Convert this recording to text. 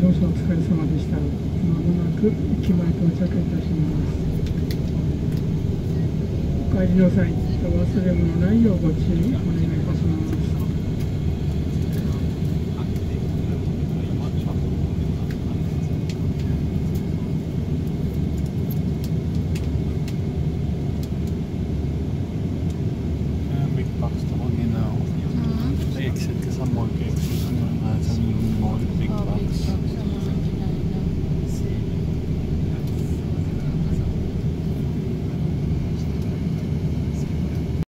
乗車お疲れ様でした。まもなく駅前到着いたします。お帰りの際、忘れ物ないようご注意お願い